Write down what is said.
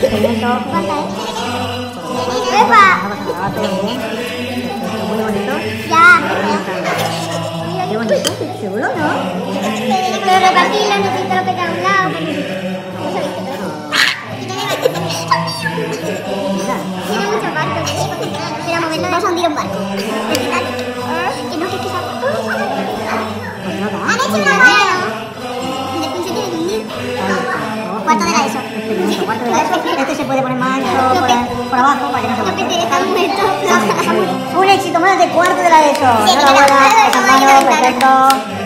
Qué ¿no? Lo que te un no, que es que pues una Cuarto de la ESO. Este se puede poner más ancho por, por abajo para que no se mueva. Un éxito más de cuarto de la ESO. Sí, vamos a perfecto.